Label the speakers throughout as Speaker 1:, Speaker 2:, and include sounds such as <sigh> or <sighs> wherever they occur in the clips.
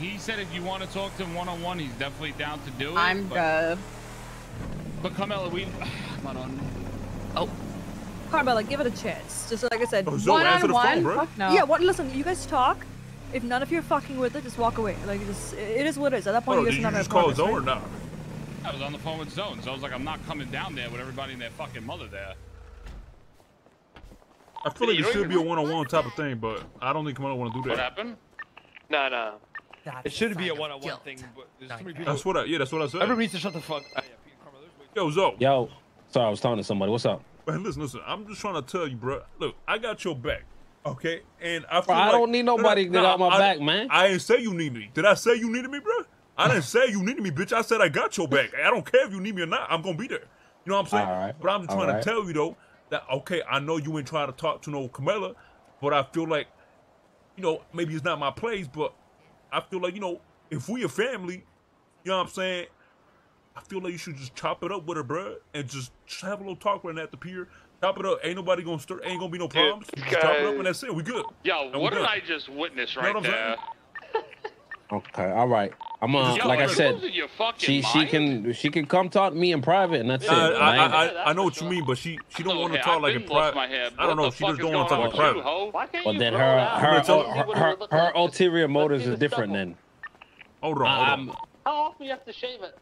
Speaker 1: he said if you want to talk to him one on one, he's definitely down to do it.
Speaker 2: I'm
Speaker 1: but,
Speaker 2: good.
Speaker 1: But Carmella, we. <sighs> Come on.
Speaker 3: Oh.
Speaker 4: Carmella, give it a chance. Just like I said,
Speaker 5: Oh, Zoe,
Speaker 4: one
Speaker 5: answer
Speaker 4: on
Speaker 5: the phone,
Speaker 4: one.
Speaker 2: Fuck no.
Speaker 4: Yeah, what? Listen, you guys talk. If none of you are fucking with it, just walk away. Like, just, it is what it is. At that point,
Speaker 5: Oh,
Speaker 4: you guys
Speaker 5: did
Speaker 4: are
Speaker 5: you
Speaker 4: not
Speaker 5: just
Speaker 4: gonna
Speaker 5: call
Speaker 4: promise,
Speaker 5: Zoe or not?
Speaker 1: I was on the phone with Zone, so I was like, I'm not coming down there with everybody and their fucking mother there.
Speaker 5: I feel like
Speaker 6: You
Speaker 5: it should be a one-on-one type of thing, but I don't think Carmella want to do that.
Speaker 6: What
Speaker 5: that.
Speaker 6: happened?
Speaker 7: No, no.
Speaker 3: That's
Speaker 7: It should be
Speaker 3: sign
Speaker 7: a
Speaker 3: of
Speaker 7: one-on-one thing, but there's
Speaker 3: No,
Speaker 7: too many people.
Speaker 5: That's what I. Yeah, that's what I said.
Speaker 7: Everybody needs to shut the fuck. Yeah, Pete, Carmella, there's way-
Speaker 5: Yo, Zoe.
Speaker 8: Yo, sorry, I was talking to somebody. What's up?
Speaker 5: Man, listen, listen. I'm just trying to tell you, bro. Look, I got your back. Okay, and I feel
Speaker 8: Bro, I
Speaker 5: like-
Speaker 8: don't need nobody to got my
Speaker 5: I-
Speaker 8: back, man.
Speaker 5: I didn't say you need me. Did I say you needed me, bro? I didn't say you needed me, bitch. I said I got your back. I don't care if you need me or not. I'm gonna be there. You know what I'm saying?
Speaker 8: All right.
Speaker 5: But I'm just
Speaker 8: All
Speaker 5: trying
Speaker 8: right.
Speaker 5: to tell you though that okay, I know you ain't trying to talk to no Camilla, but I feel like, you know, maybe it's not my place, but I feel like you know, if we a family, you know what I'm saying? I feel like you should just chop it up with her, bro, and just, just have a little talk right now at the pier. Chop it up. Ain't nobody gonna stir. Ain't gonna be no problems. Just chop it up and that's it. We good.
Speaker 6: Yo,
Speaker 5: And
Speaker 6: what did
Speaker 5: good.
Speaker 6: I just witness
Speaker 5: know
Speaker 6: right
Speaker 5: what I'm
Speaker 6: there?
Speaker 8: Okay, all right. I'm uh,
Speaker 6: Yo,
Speaker 8: like I said,
Speaker 6: losing your
Speaker 8: she she
Speaker 6: mind?
Speaker 8: can she can come talk to me in private, and that's
Speaker 5: Uh,
Speaker 8: it.
Speaker 5: I,
Speaker 8: I
Speaker 5: I, I, I know what you mean, but she she don't
Speaker 6: Oh,
Speaker 5: want to talk
Speaker 6: I've
Speaker 5: like in private. I don't know.
Speaker 6: the
Speaker 5: She just don't want to talk in
Speaker 6: on with you,
Speaker 5: private.
Speaker 6: ho?
Speaker 7: Why can't
Speaker 8: But
Speaker 7: you
Speaker 8: then her her her, her, her ulterior motives
Speaker 7: see
Speaker 8: is different.
Speaker 7: stubble.
Speaker 8: Then
Speaker 5: Hold on, hold on.
Speaker 8: I'm
Speaker 7: How often you have to shave it?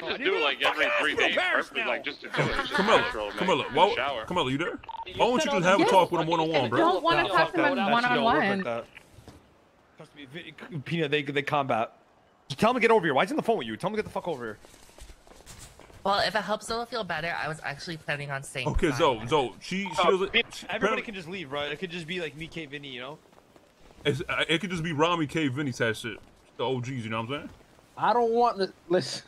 Speaker 6: Just do it like every three days, perfect, like just to do it. Just
Speaker 5: Camilla,
Speaker 6: natural.
Speaker 5: Camilla,
Speaker 6: In
Speaker 5: why. Camilla, you there?
Speaker 7: You
Speaker 5: Why don't you
Speaker 7: all
Speaker 5: just have a talk with him one on one,
Speaker 2: I
Speaker 5: bro?
Speaker 2: don't want to talk to him one on one.
Speaker 7: like that. Trust me, Vi- Pina, they they combat. Just tell him to get over here. Why is he on the phone with you? Tell him to get the fuck over here.
Speaker 3: Well, if it helps Zolo feel better, I was actually planning on staying.
Speaker 5: Okay,
Speaker 3: silent.
Speaker 5: Zoe, Zoe, she she
Speaker 7: Uh,
Speaker 5: doesn't.
Speaker 7: Pina,
Speaker 5: she-
Speaker 7: everybody can just leave, right? It could just be like me, K, Vinny, you know?
Speaker 5: it's- uh, It could just be Rami K. Vinny type shit. The OGs, you know what I'm saying?
Speaker 8: I don't want to listen.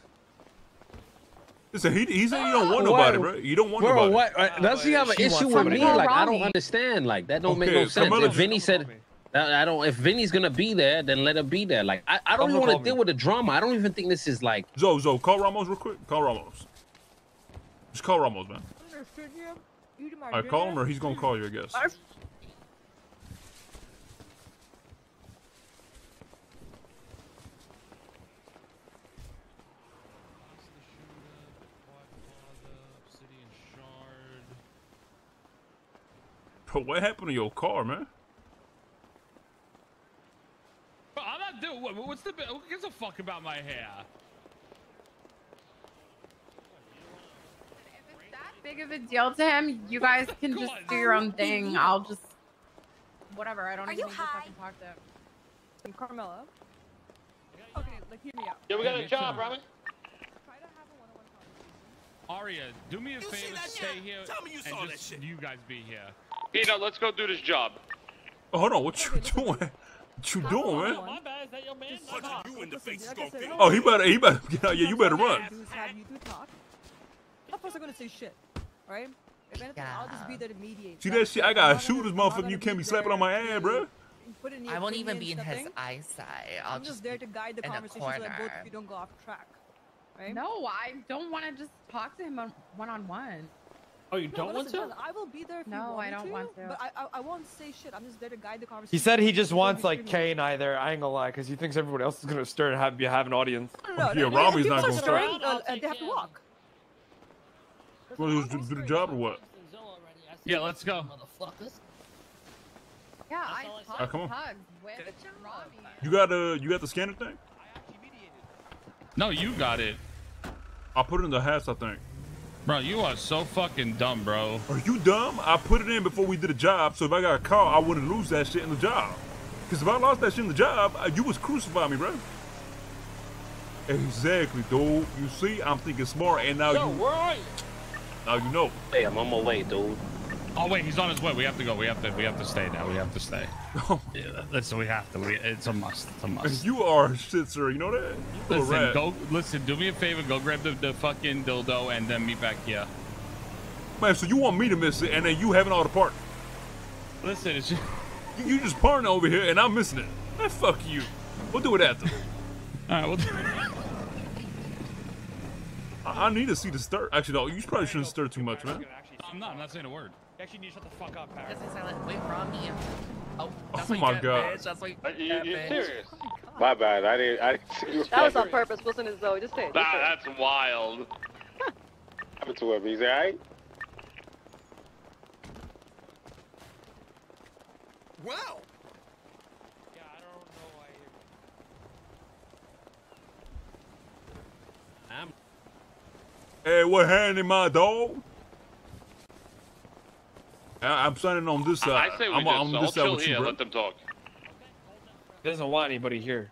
Speaker 5: Listen, he he said you don't want
Speaker 8: What?
Speaker 5: nobody, bro. You don't want
Speaker 8: Bro,
Speaker 5: nobody.
Speaker 8: what? uh, Does he have an
Speaker 7: She
Speaker 8: issue with me? Like I don't understand. Like that don't make no sense.
Speaker 5: Camilla-
Speaker 8: If Vinny said, I I don't. If Vinny's gonna be there, then let her be there. Like I, I don't even want to
Speaker 7: me.
Speaker 8: deal with the drama. I don't even think this is like.
Speaker 5: Zo, Zo, call Ramos real quick. Call Ramos. Just call Ramos, man. All right, call him or he's gonna call you, I guess. But what happened to your car, man?
Speaker 1: Bro, I'm not doing. What, what's the? bi- Who gives a fuck about my hair?
Speaker 2: If it's that big of a deal to him, you guys can <laughs> just do your own thing. I'll just whatever. I don't
Speaker 9: Are
Speaker 2: even
Speaker 9: you
Speaker 2: need to
Speaker 9: high?
Speaker 2: fucking talk to him.
Speaker 4: Carmella. Okay, like hear me out.
Speaker 7: Yeah, we got a job,
Speaker 1: sure.
Speaker 7: Rami.
Speaker 4: Try to have a one-on-one conversation.
Speaker 1: Aria, do me a
Speaker 10: You
Speaker 1: favor, stay
Speaker 10: shit?
Speaker 1: here,
Speaker 10: Tell me you
Speaker 1: and
Speaker 10: saw that
Speaker 1: just
Speaker 10: shit.
Speaker 1: you guys be here.
Speaker 6: Pina, let's go do this job.
Speaker 5: Oh, hold on, what you doing? What you doing, man?
Speaker 7: My bad, is that your man?
Speaker 10: Punching you in the face is
Speaker 4: like I
Speaker 10: gonna
Speaker 4: said,
Speaker 10: feel.
Speaker 5: Oh, he better, he better, yeah, yeah, you better run.
Speaker 4: Do is have you two talk. Of course, I'm gonna say shit, right? If anything, I'll just be there to mediate.
Speaker 5: See that shit? I gotta
Speaker 4: not
Speaker 5: shoot this motherfucker. You can't be slapping on my
Speaker 4: to
Speaker 5: ass, bro.
Speaker 3: I won't even be in his
Speaker 4: nothing.
Speaker 3: eyesight. I'll
Speaker 4: I'm just
Speaker 3: just
Speaker 4: there to guide the
Speaker 3: in a
Speaker 4: conversation so that both of you don't go off track. Right?
Speaker 2: No, I don't want to just talk to him on one on one.
Speaker 7: Oh, you
Speaker 4: No,
Speaker 7: don't
Speaker 4: but
Speaker 7: want
Speaker 4: listen,
Speaker 7: to?
Speaker 4: listen, I will be there if you
Speaker 2: No,
Speaker 4: want
Speaker 2: I don't
Speaker 4: to,
Speaker 2: want to.
Speaker 4: But I, I, I won't say shit. I'm just there to guide the conversation.
Speaker 7: He said he just wants like
Speaker 4: screaming.
Speaker 7: K and I there. I ain't gonna lie, because he thinks everybody else is gonna stir and have you have an audience.
Speaker 4: No, no,
Speaker 5: Yeah,
Speaker 4: no, no,
Speaker 5: Rami's not gonna
Speaker 4: are
Speaker 5: start.
Speaker 4: uh, they have to walk.
Speaker 5: Well, you do do the job or what?
Speaker 1: Yeah, let's go.
Speaker 2: Yeah, I talked
Speaker 5: come on.
Speaker 2: with Rami.
Speaker 5: You got uh, you got the scanner thing?
Speaker 1: No, you got it,
Speaker 5: I put it in the hats, I think.
Speaker 1: Bro. You are so fucking dumb, bro.
Speaker 5: Are you dumb? I put it in before we did a job, so if I got a call, I wouldn't lose that shit in the job. Because if I lost that shit in the job, uh, you was crucifying me, bro. Exactly, dude. You see, I'm thinking smart, and now you,
Speaker 7: right.
Speaker 5: now you know.
Speaker 8: Damn, I'm away, dude.
Speaker 1: Oh wait, he's on his way. We have to go. We have to. We have to stay now. We have to stay.
Speaker 5: Oh, <laughs>
Speaker 1: Yeah, listen, we have to. We, it's a must. It's a must.
Speaker 5: you are a shit, sir. You know that? You
Speaker 1: Listen, go. Listen, do me a favor. Go grab the, the fucking dildo and then meet back here.
Speaker 5: Man, so you want me to miss it, and then you having all the part.
Speaker 1: Listen, it's just,
Speaker 5: You, you just partying over here, and I'm missing it. Man, fuck you. We'll do it after. <laughs>
Speaker 1: all right. Well,
Speaker 5: I, I need to see the stir. Actually, no, you probably shouldn't stir too much, man.
Speaker 1: I'm not. I'm not saying a word.
Speaker 7: You actually need to shut the fuck up, Paris.
Speaker 3: Just say silent. Wait, Rami. Oh, that's
Speaker 5: Oh my God.
Speaker 3: bitch. That's what you
Speaker 6: Are you,
Speaker 3: get,
Speaker 6: you serious?
Speaker 4: Oh my.
Speaker 9: My bad. I didn't. I didn't see.
Speaker 4: That was on purpose, wasn't it, Zoe? Just say it. Just
Speaker 6: Nah,
Speaker 4: say it.
Speaker 6: that's wild.
Speaker 9: happened to him. He's alright.
Speaker 10: Wow.
Speaker 8: I'm
Speaker 5: Hey, what happening, my dog? I, I'm signing on this side.
Speaker 6: I say we
Speaker 5: I'm,
Speaker 6: just
Speaker 5: I'm on
Speaker 6: all
Speaker 5: this side
Speaker 6: chill
Speaker 5: with
Speaker 6: here.
Speaker 5: you, bro.
Speaker 6: Let them talk.
Speaker 7: He doesn't want anybody here.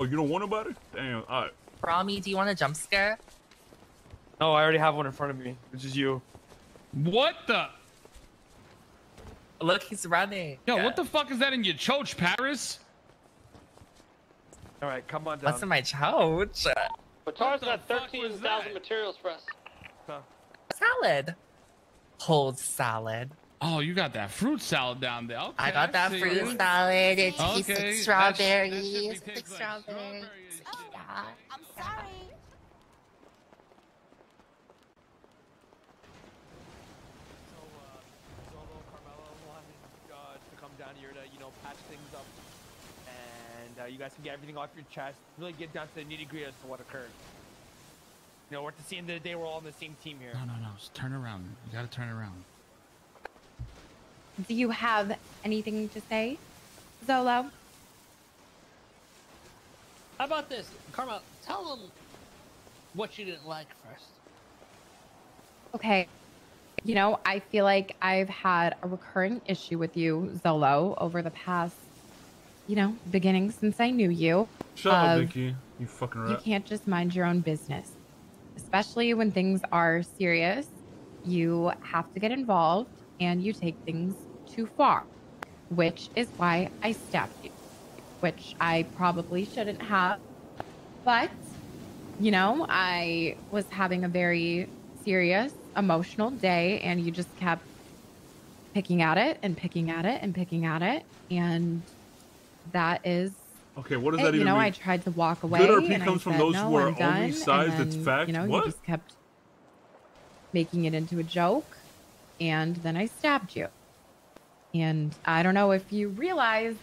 Speaker 5: Oh, you don't want nobody? Damn. All right.
Speaker 3: Rami, do you want a jump scare?
Speaker 7: No, I already have one in front of me, which is you.
Speaker 1: What the?
Speaker 3: Look, he's running.
Speaker 1: Yo, what the fuck is that in your choach, Paris?
Speaker 7: All right, come on down.
Speaker 3: What's in my pouch?
Speaker 6: Batar's
Speaker 1: got 13,000
Speaker 6: materials for us.
Speaker 3: Salad. Hold salad.
Speaker 1: Oh, you got that fruit salad down there. Okay,
Speaker 3: I got that
Speaker 1: see
Speaker 3: fruit
Speaker 1: you.
Speaker 3: salad. It tastes
Speaker 1: Okay,
Speaker 3: like
Speaker 1: that sh- that should
Speaker 3: strawberries.
Speaker 1: be
Speaker 3: It's like
Speaker 1: tastes like
Speaker 3: strawberries.
Speaker 1: strawberries and.
Speaker 3: Yeah.
Speaker 10: I'm sorry.
Speaker 7: So, uh, Zolo, Carmella wanted uh, to come down here to, you know, patch things up. And uh, you guys can get everything off your chest. Really get down to the nitty gritty as to what occurred. You know, we're at the end of the day, we're all on the same team here.
Speaker 1: No, no, no. Just turn around. You gotta turn around.
Speaker 2: Do you have anything to say, Zolo?
Speaker 8: How about this, Karma? Tell them what you didn't like first.
Speaker 2: Okay. You know, I feel like I've had a recurring issue with you, Zolo, over the past, you know, beginning since I knew you.
Speaker 5: Shut up,
Speaker 2: of
Speaker 5: Vicky. You fucking
Speaker 2: You can't just mind your own business, especially when things are serious. You have to get involved and you take things too far, which is why I stabbed you, which I probably shouldn't have. But, you know, I was having a very serious emotional day and you just kept picking at it and picking at it and picking at it. And that is
Speaker 5: Okay, what does that even you
Speaker 2: know,
Speaker 5: mean?
Speaker 2: I tried to walk away.
Speaker 5: Good RP comes from
Speaker 2: said,
Speaker 5: those
Speaker 2: no,
Speaker 5: who are
Speaker 2: done.
Speaker 5: only sized its fact.
Speaker 2: You know,
Speaker 5: What?
Speaker 2: you just kept making it into a joke, and then I stabbed you. And I don't know if you realize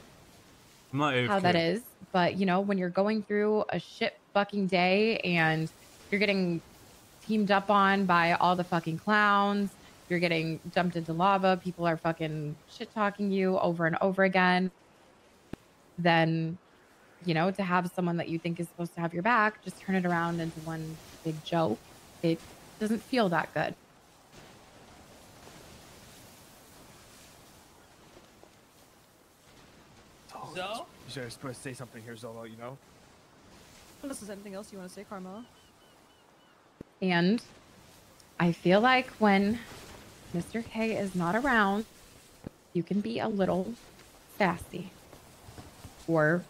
Speaker 2: how that
Speaker 5: AFK.
Speaker 2: but you know, when you're going through a shit fucking day and you're getting teamed up on by all the fucking clowns, you're getting dumped into lava, people are fucking shit talking you over and over again, then, you know, to have someone that you think is supposed to have your back just turn it around into one big joke, it doesn't feel that good.
Speaker 8: So?
Speaker 7: You should supposed to say something here, Zolo, you know?
Speaker 4: Unless there's anything else you want to say, Carmella.
Speaker 2: And I feel like when Mr. K is not around, you can be a little sassy or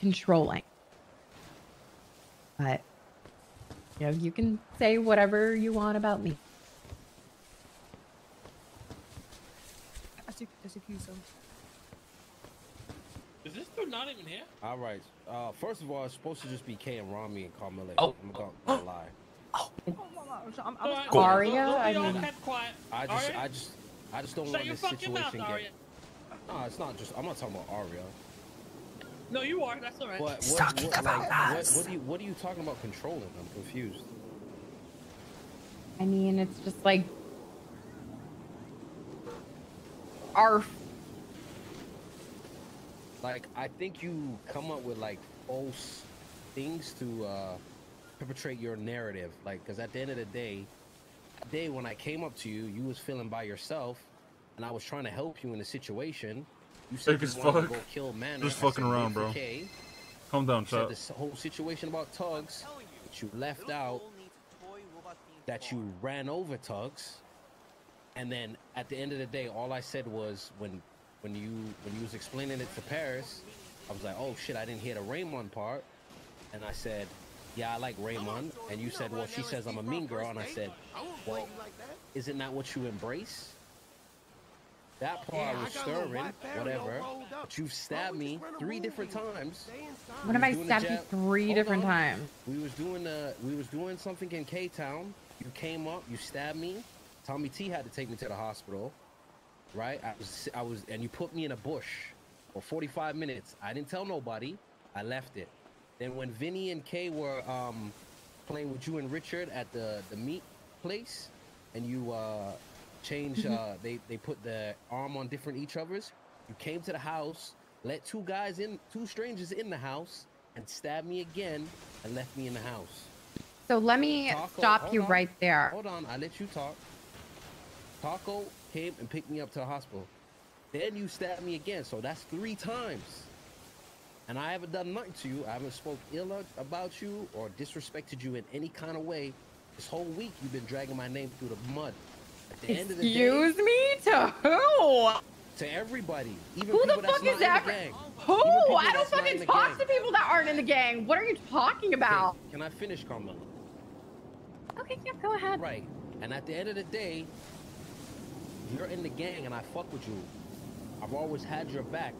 Speaker 2: controlling. But, you know, you can say whatever you want about me.
Speaker 4: As you, as you can, so.
Speaker 8: Is this dude not even here?
Speaker 10: All right. Uh, first of all, it's supposed to just be K and Rami and Carmella.
Speaker 3: Oh.
Speaker 10: I'm not gonna lie. Oh.
Speaker 4: I'm, I'm,
Speaker 8: Alright,
Speaker 2: Cool.
Speaker 8: so-
Speaker 2: Aria,
Speaker 8: so- so
Speaker 2: I
Speaker 8: y'all
Speaker 2: mean-
Speaker 8: kept quiet.
Speaker 10: I just,
Speaker 8: Aria?
Speaker 10: I just, I just don't
Speaker 8: Shut
Speaker 10: want
Speaker 8: your
Speaker 10: this
Speaker 8: fucking mouth,
Speaker 10: situation
Speaker 8: Aria.
Speaker 10: get. No, it's not just. I'm not talking about Aria.
Speaker 8: No, you are. That's all right.
Speaker 10: What,
Speaker 3: He's
Speaker 10: what,
Speaker 3: talking
Speaker 10: what,
Speaker 3: about
Speaker 10: like,
Speaker 3: us.
Speaker 10: What, what, are you, what are you talking about controlling? I'm confused.
Speaker 2: I mean, it's just like our
Speaker 10: Like, I think you come up with like false things to uh, perpetrate your narrative. Like, because at the end of the day, day when I came up to you, you was feeling by yourself, and I was trying to help you in a situation. You said
Speaker 5: Sick
Speaker 10: you
Speaker 5: as
Speaker 10: wanted to go kill Manor.
Speaker 5: Just fucking around, bro.
Speaker 10: K.
Speaker 5: Calm down,
Speaker 10: You said
Speaker 5: chop.
Speaker 10: this whole situation about Tugs, that you left out, that you ran over Tugs, and then at the end of the day, all I said was when when you when you was explaining it to Paris, I was like, oh shit, I didn't hear the Raymond part, and I said, yeah, I like Raymond, and you said, well, she says I'm a mean girl, and I said, well, isn't that what you embrace? That part I was stirring, whatever. But you've stabbed me three different times.
Speaker 2: When have I
Speaker 10: doing
Speaker 2: stabbed you three
Speaker 10: Hold
Speaker 2: different
Speaker 10: on.
Speaker 2: times?
Speaker 10: We was doing uh we was doing something in K Town. You came up, you stabbed me. Tommy T had to take me to the hospital. Right? I was I was and you put me in a bush. for 45 minutes. I didn't tell nobody. I left it. Then when Vinny and Kay were um, playing with you and Richard at the the meat place, and you uh, changed, uh, they they put the arm on different each other's. You came to the house, let two guys in, two strangers in the house, and stabbed me again and left me in the house.
Speaker 2: So let me
Speaker 10: Taco,
Speaker 2: stop you
Speaker 10: on.
Speaker 2: right there.
Speaker 10: Hold on, I let you talk. Taco came and picked me up to the hospital. Then you stabbed me again, so that's three times. And I haven't done nothing to you. I haven't spoke ill about you or disrespected you in any kind of way. This whole week you've been dragging my name through the mud. At the end of the day,
Speaker 2: Excuse me? To who?
Speaker 10: to everybody, even
Speaker 2: Who the fuck is
Speaker 10: in the
Speaker 2: that?
Speaker 10: gang.
Speaker 2: Who? I don't
Speaker 10: that's not in
Speaker 2: fucking talk to people that aren't in the gang. What are you talking about?
Speaker 10: Okay, Can I finish, Carmella?
Speaker 2: Okay, yeah, go ahead.
Speaker 10: Right. And at the end of the day, you're in the gang and I fuck with you. I've always had your back.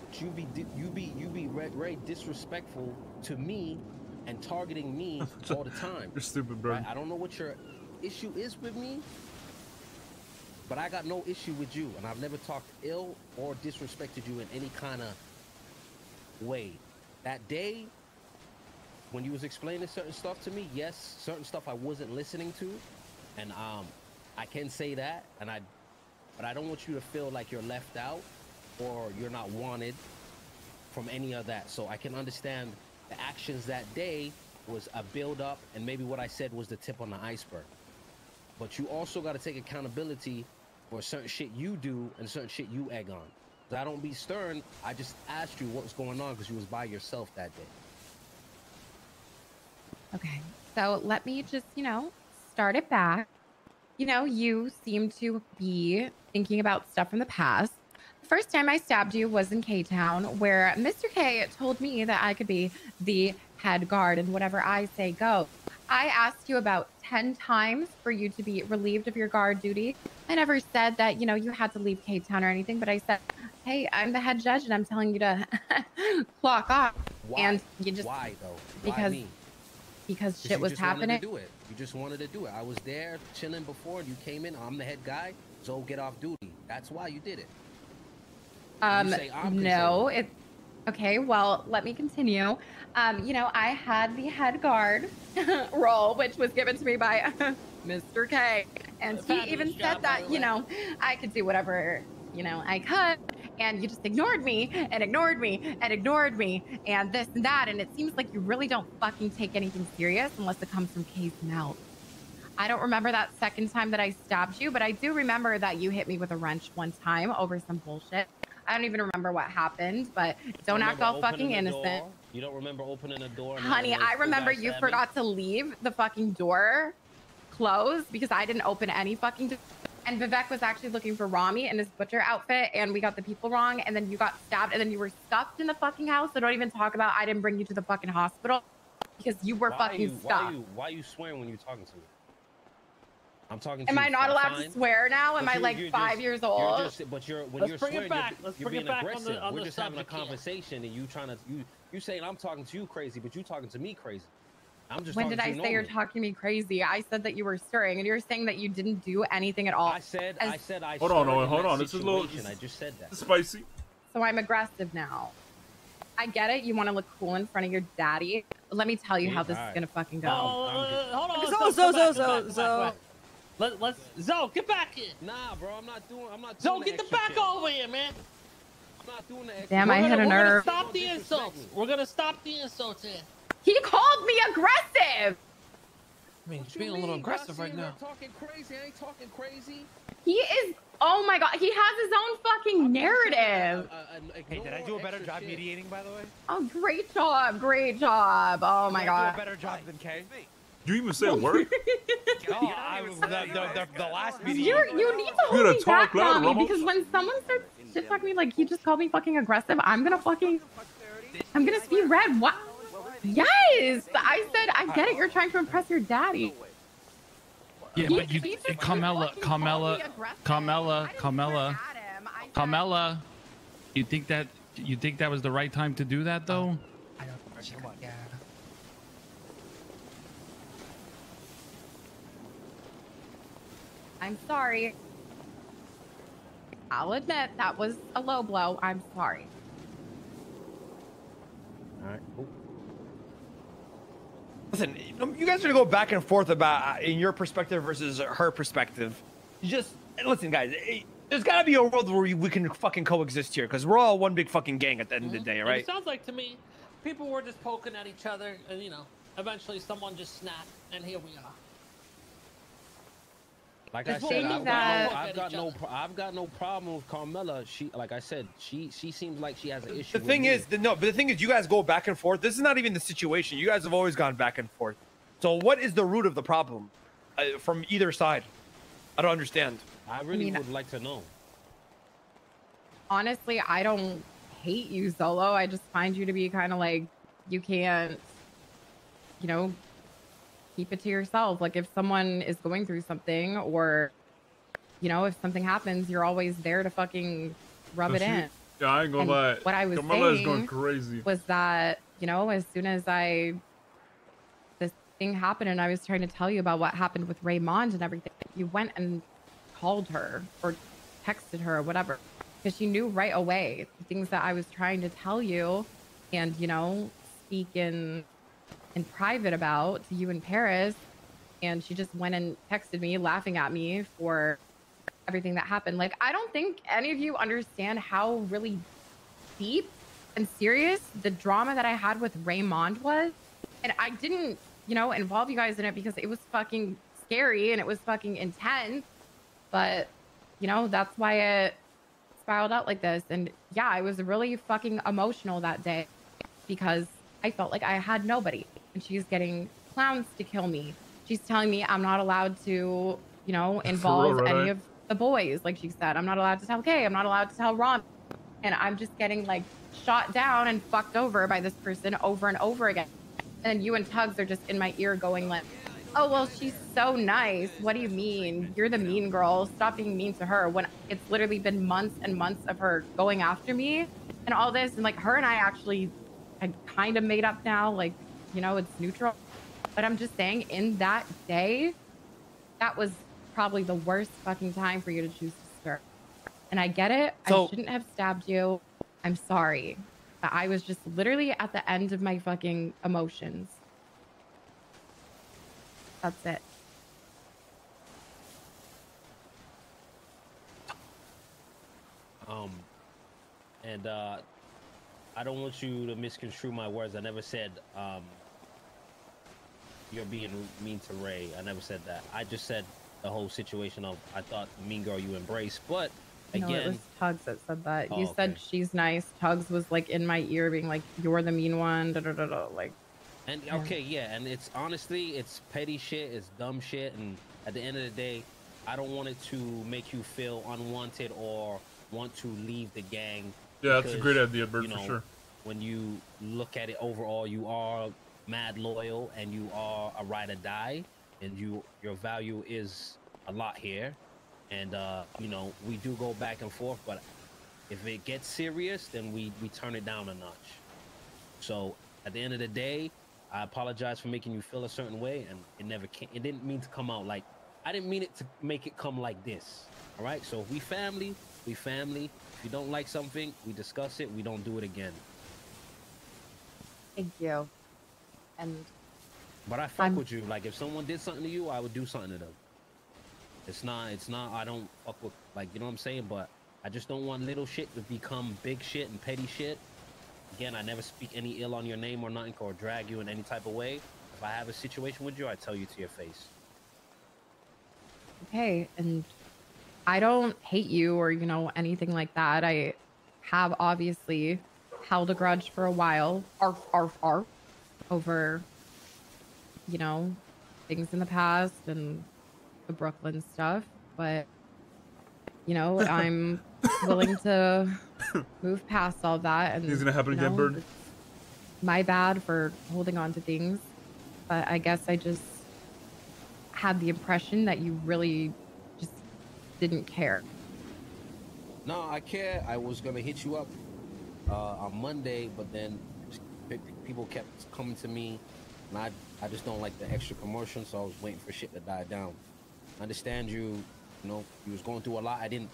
Speaker 10: But you be you be you be re- very disrespectful to me and targeting me <laughs> all the time.
Speaker 5: You're stupid, bro.
Speaker 10: Right? I don't know what your issue is with me, but I got no issue with you, and I've never talked ill or disrespected you in any kind of way. That day, when you was explaining certain stuff to me, yes, certain stuff I wasn't listening to, and um, I can say that, and I, but I don't want you to feel like you're left out or you're not wanted from any of that. So I can understand the actions that day was a build up, and maybe what I said was the tip on the iceberg. But you also got to take accountability for certain shit you do and certain shit you egg on. 'Cause I don't be stern. I just asked you what was going on because you was by yourself that day.
Speaker 2: Okay. So let me just, you know, start it back. You know, you seem to be thinking about stuff from the past. The first time I stabbed you was in K Town, where Mr. K told me that I could be the head guard and whatever I say go. I asked you about 10 times for you to be relieved of your guard duty. I never said that, you know, you had to leave K Town or anything, but I said, hey, I'm the head judge and I'm telling you to <laughs> clock off.
Speaker 10: Why?
Speaker 2: And you just,
Speaker 10: Why though? Why
Speaker 2: because
Speaker 10: me?
Speaker 2: Because
Speaker 10: 'Cause
Speaker 2: shit
Speaker 10: you
Speaker 2: was
Speaker 10: just wanted
Speaker 2: happening.
Speaker 10: To do it. You just wanted to do it. I was there chilling before, and you came in. I'm the head guy. So get off duty. That's why you did it.
Speaker 2: Um,
Speaker 10: say
Speaker 2: no, it. Okay, well, let me continue. Um, you know, I had the head guard <laughs> role, which was given to me by <laughs> Mr. K, and he even said that you know I could do whatever you know I could, and you just ignored me and ignored me and ignored me and this and that, and it seems like you really don't fucking take anything serious unless it comes from K's mouth. I don't remember that second time that I stabbed you, but I do remember that you hit me with a wrench one time over some bullshit. I don't even remember what happened, but don't act all fucking innocent.
Speaker 10: You don't remember opening the door?
Speaker 2: Honey, I remember you forgot to leave the fucking door closed because I didn't open any fucking door. And Vivek was actually looking for Rami in his butcher outfit, and we got the people wrong, and then you got stabbed, and then you were stuffed in the fucking house. So don't even talk about I didn't bring you to the fucking hospital because you were
Speaker 10: Why
Speaker 2: fucking
Speaker 10: you, Why
Speaker 2: stuffed.
Speaker 10: you, why you swearing when you're talking to me? I'm talking to
Speaker 2: Am
Speaker 10: you.
Speaker 2: I not allowed to swear now? Am I like
Speaker 10: you're
Speaker 2: five
Speaker 10: just-
Speaker 2: years
Speaker 10: You're
Speaker 2: old?
Speaker 10: just, but you're when
Speaker 11: Let's
Speaker 10: you're
Speaker 11: bring it
Speaker 10: swearing,
Speaker 11: back.
Speaker 10: you're,
Speaker 11: Let's
Speaker 10: you're
Speaker 11: bring it
Speaker 10: being
Speaker 11: back on the-
Speaker 10: aggressive.
Speaker 11: on
Speaker 10: We're
Speaker 11: the
Speaker 10: just having a
Speaker 11: subject here.
Speaker 10: conversation, and you trying to you you saying I'm talking to you crazy, but you talking to me crazy. I'm just
Speaker 2: when did I
Speaker 10: you
Speaker 2: say you're talking me crazy? I said that you were stirring, and you're saying that you didn't do anything at all.
Speaker 10: I said I said I.
Speaker 5: Hold on,
Speaker 10: stirred
Speaker 5: Owen, hold on. This is a little-
Speaker 10: situation. I just said that.
Speaker 5: Spicy.
Speaker 2: So I'm aggressive now. I get it. You want to look cool in front of your daddy. But let me tell you
Speaker 10: Yeah,
Speaker 2: how this
Speaker 10: alright.
Speaker 2: is gonna fucking go.
Speaker 11: Oh, uh, hold on.
Speaker 4: Zo,
Speaker 11: Zo,
Speaker 4: zo,
Speaker 11: come back,
Speaker 4: zo, zo,
Speaker 11: back, come
Speaker 4: zo.
Speaker 11: back, come back. Let, let's Zo, get back here.
Speaker 10: Nah, bro, I'm not doing. I'm not.
Speaker 11: Zo,
Speaker 10: doing
Speaker 11: get the back
Speaker 10: shit.
Speaker 11: over here, man.
Speaker 10: I'm not doing the
Speaker 2: Damn,
Speaker 11: We're
Speaker 2: I
Speaker 11: gonna,
Speaker 2: hit a
Speaker 11: we're
Speaker 2: nerve.
Speaker 11: gonna stop the insults. We're gonna stop the insults here.
Speaker 2: He called me aggressive.
Speaker 11: I mean,
Speaker 10: What
Speaker 11: he's
Speaker 10: you
Speaker 11: being a little
Speaker 10: mean?
Speaker 11: aggressive
Speaker 10: Y'all
Speaker 11: right
Speaker 10: sitting
Speaker 11: now.
Speaker 10: Talking crazy. I ain't talking crazy.
Speaker 2: He is. Oh my god. He has his own fucking narrative.
Speaker 10: Uh, uh,
Speaker 7: Hey, did I do a better job
Speaker 10: shit.
Speaker 7: mediating, by the way?
Speaker 2: Oh, great job. Great job. Oh my
Speaker 7: Did I do a better job than Kay?
Speaker 5: You even say a word? <laughs>
Speaker 7: No, I was the, the, the, the last
Speaker 2: You're, you need to
Speaker 5: You
Speaker 2: hold
Speaker 5: gotta
Speaker 2: me
Speaker 5: talk
Speaker 2: back,
Speaker 5: louder,
Speaker 2: Rami,
Speaker 5: Ramos.
Speaker 2: because when someone starts shit talking me like he just called me fucking aggressive, I'm gonna fucking, I'm gonna see red. What? Yes, I said I get it. You're trying to impress your daddy.
Speaker 1: Yeah,
Speaker 2: He-
Speaker 1: but you,
Speaker 2: he just
Speaker 1: Carmella,
Speaker 2: fucking called me
Speaker 1: Carmella,
Speaker 2: aggressive.
Speaker 1: Carmella,
Speaker 2: I didn't
Speaker 1: Carmella,
Speaker 2: swear at him. I said-
Speaker 1: Carmella. You think that you think that was the right time to do that though?
Speaker 3: I don't think yeah.
Speaker 2: I'm sorry. I'll admit that was a low blow. I'm sorry.
Speaker 7: Listen, you guys are gonna go back and forth about uh, in your perspective versus her perspective. You just listen, guys. eh, There's gotta be a world where we- can fucking coexist here, because we're all one big fucking gang at the end of the day, right?
Speaker 11: It sounds like to me, people were just poking at each other, and you know, eventually someone just snapped, and here we are.
Speaker 10: Like
Speaker 11: The
Speaker 10: I said, I've, got, no, I've got no, I've got no problem with Carmella. She, like I said, she, she seems like she has an issue.
Speaker 7: The
Speaker 10: with
Speaker 7: thing
Speaker 10: me.
Speaker 7: is, the, no, but the thing is, you guys go back and forth. This is not even the situation. You guys have always gone back and forth. So, what is the root of the problem uh, from either side? I don't understand.
Speaker 10: I really
Speaker 2: mean-
Speaker 10: would like to know.
Speaker 2: honestly, I don't hate you, Zolo. I just find you to be kind of like you can't, you know, keep it to yourself. Like if someone is going through something, or you know, if something happens, you're always there to fucking rub
Speaker 5: So
Speaker 2: it in.
Speaker 5: Yeah, I ain't gonna
Speaker 2: And
Speaker 5: lie.
Speaker 2: What I was saying
Speaker 5: going crazy.
Speaker 2: was that you know, as soon as I this thing happened, and I was trying to tell you about what happened with Raymond and everything, you went and called her or texted her or whatever because she knew right away the things that I was trying to tell you, and you know, speak in in private about you in Paris, and she just went and texted me, laughing at me for everything that happened. Like, I don't think any of you understand how really deep and serious the drama that I had with Raymond was. And I didn't, you know, involve you guys in it because it was fucking scary and it was fucking intense. But, you know, that's why it spiraled out like this. And yeah, I was really fucking emotional that day because I felt like I had nobody. And she's getting clowns to kill me. She's telling me I'm not allowed to, you know, involve
Speaker 5: right?
Speaker 2: any of the boys, like she said. I'm not allowed to tell Kay. I'm not allowed to tell Ron. And I'm just getting like shot down and fucked over by this person over and over again. And you and Tugs are just in my ear going like, oh, well, she's so nice. What do you mean? You're the mean girl. Stop being mean to her. When it's literally been months and months of her going after me and all this. And like her and I actually had kind of made up now. Like, you know, it's neutral. But I'm just saying, in that day, that was probably the worst fucking time for you to choose to start. And I get it.
Speaker 7: So-
Speaker 2: I shouldn't have stabbed you. I'm sorry. But I was just literally at the end of my fucking emotions. That's it.
Speaker 10: Um, and uh, I don't want you to misconstrue my words. I never said um, you're being mean to Ray. I never said that. I just said the whole situation of I thought the mean girl you embraced, but
Speaker 2: no, it
Speaker 10: again,
Speaker 2: was Tugs that said that.
Speaker 10: Oh,
Speaker 2: you said
Speaker 10: okay.
Speaker 2: she's nice. Tugs was like in my ear, being like, "You're the mean one." Da, da, da, da. Like,
Speaker 10: And
Speaker 2: Yeah.
Speaker 10: okay, yeah, and it's honestly, it's petty shit, it's dumb shit, and at the end of the day, I don't want it to make you feel unwanted or want to leave the gang.
Speaker 5: Yeah, that's a great idea, Bert,
Speaker 10: you
Speaker 5: for sure.
Speaker 10: When you look at it overall, you are mad loyal and you are a ride or die, and you your value is a lot here, and uh, you know we do go back and forth, but if it gets serious, then we we turn it down a notch. So at the end of the day, I apologize for making you feel a certain way, and it never came. It didn't mean to come out like I didn't mean it to make it come like this. All right. So if we family, we family. If you don't like something, we discuss it. We don't do it again.
Speaker 2: thank you. And
Speaker 10: But I fuck
Speaker 2: I'm-
Speaker 10: with you. Like if someone did something to you, I would do something to them. It's not. It's not. I don't fuck with like you know what I'm saying. But I just don't want little shit to become big shit and petty shit. Again, I never speak any ill on your name or nothing or drag you in any type of way. If I have a situation with you, I tell you to your face.
Speaker 2: okay, and I don't hate you or you know anything like that. I have obviously held a grudge for a while, arf, arf, arf, over you know things in the past and the Brooklyn stuff, but you know <laughs> I'm willing to move past all that. And
Speaker 5: Things gonna happen
Speaker 2: you
Speaker 5: again,
Speaker 2: know,
Speaker 5: Bird?
Speaker 2: My bad for holding on to things, but I guess I just had the impression that you really didn't care.
Speaker 10: No, I care. I was gonna hit you up uh, on Monday, but then people kept coming to me, and I I just don't like the extra commotion, so I was waiting for shit to die down. I understand you, you know, you was going through a lot. I didn't,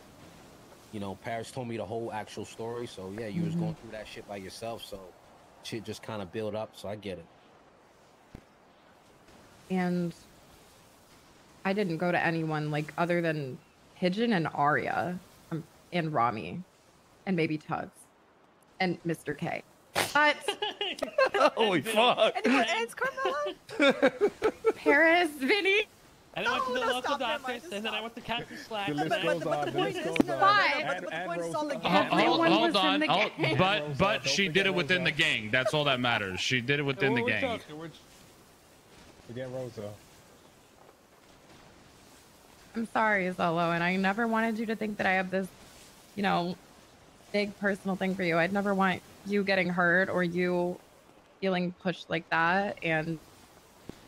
Speaker 10: you know, Paris told me the whole actual story, so yeah, you was
Speaker 2: Mhm.
Speaker 10: going through that shit by yourself, so shit just kind of built up. So I get it.
Speaker 2: And I didn't go to anyone like other than Pigeon and Arya um, and Rami and maybe Tugs and Mr. K. But <laughs>
Speaker 5: Holy fuck.
Speaker 4: Anyone else, Carmella?
Speaker 2: Paris, Vinny.
Speaker 11: And I went to
Speaker 4: No,
Speaker 11: the
Speaker 4: no,
Speaker 11: local
Speaker 4: stop, never
Speaker 11: doctors, and then I went to Captain Slack.
Speaker 10: The
Speaker 11: and
Speaker 10: list
Speaker 11: then-
Speaker 10: goes on,
Speaker 4: the
Speaker 10: the
Speaker 4: point is-
Speaker 10: goes
Speaker 4: no,
Speaker 10: on.
Speaker 4: no, no,
Speaker 2: Fine.
Speaker 4: but the point is all the
Speaker 1: Hold,
Speaker 4: gang-
Speaker 1: hold,
Speaker 2: Everyone was in
Speaker 1: on.
Speaker 2: the
Speaker 1: hold-
Speaker 2: gang.
Speaker 1: but but she did it within
Speaker 10: Rosa.
Speaker 1: the gang. That's all that matters. She did it within the
Speaker 7: What
Speaker 1: gang.
Speaker 7: we're-
Speaker 10: Forget Rosa.
Speaker 2: I'm sorry, Zolo, and I never wanted you to think that I have this, you know, big personal thing for you. I'd never want you getting hurt or you feeling pushed like that. And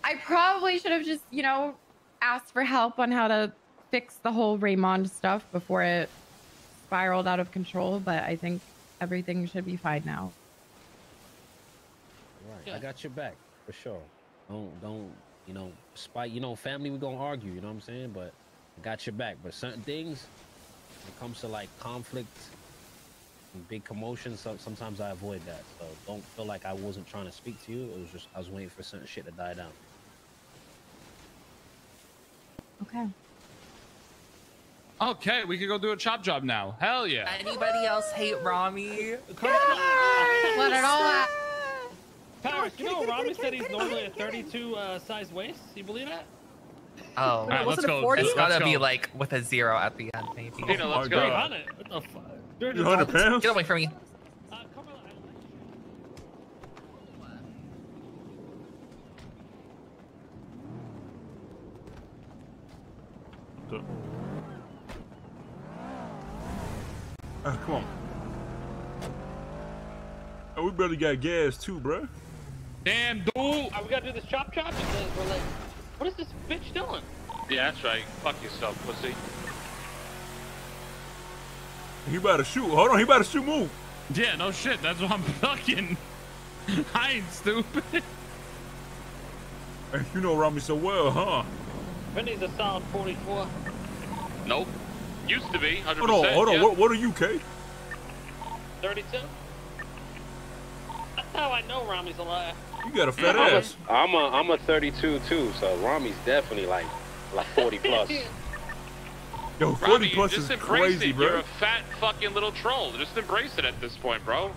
Speaker 2: I probably should have just, you know, asked for help on how to fix the whole Raymond stuff before it spiraled out of control. But I think everything should be fine now.
Speaker 10: Right. I got your back for sure. Don't don't you know spite you know family we gonna argue, you know what I'm saying? But I got your back. But certain things when it comes to like conflict and big commotion, so, sometimes I avoid that. So don't feel like I wasn't trying to speak to you. It was just I was waiting for certain shit to die down.
Speaker 2: Okay.
Speaker 1: Okay, we could go do a chop job now. Hell yeah.
Speaker 3: Anybody else hate Rami?
Speaker 2: Let it all out.
Speaker 11: Paris, you know Rami said he's normally a 32 uh, size waist. You believe that?
Speaker 3: Oh,
Speaker 1: All right, let's
Speaker 4: wasn't it
Speaker 1: go.
Speaker 4: 40?
Speaker 3: it's
Speaker 1: Let's
Speaker 3: gotta be
Speaker 1: go.
Speaker 3: like with a zero at the end, maybe.
Speaker 6: Tina, let's
Speaker 5: my
Speaker 6: go.
Speaker 5: God.
Speaker 11: 300. What the fuck?
Speaker 5: You 100 pounds?
Speaker 3: Get away from me.
Speaker 11: Uh, Carmella, I-
Speaker 5: Ah, come on. Oh, we barely got gas too, bruh.
Speaker 1: Damn, dude.
Speaker 11: Are we gotta do this chop chop? Because we're like, what is this bitch doing?
Speaker 6: Yeah, that's right. Fuck yourself, pussy.
Speaker 5: He about to shoot. Hold on, he about to shoot. Move.
Speaker 1: Yeah, no shit. That's what I'm fucking. <laughs> I ain't stupid.
Speaker 5: Hey, You know Rami so well, huh?
Speaker 11: Vinny's a solid 44.
Speaker 6: Nope. Used to be, 100%.
Speaker 5: Hold on, hold on.
Speaker 6: yeah.
Speaker 5: What, what are you, K?
Speaker 11: 32? That's how I know Rami's a liar.
Speaker 5: You got a fat
Speaker 9: I'm
Speaker 5: ass.
Speaker 9: a, I'm a I'm a 32 too, so Rami's definitely like like 40 plus. <laughs>
Speaker 5: Yo, 40
Speaker 6: Robbie,
Speaker 5: plus is crazy,
Speaker 6: it.
Speaker 5: bro.
Speaker 6: You're a fat fucking little troll. Just embrace it at this point, bro.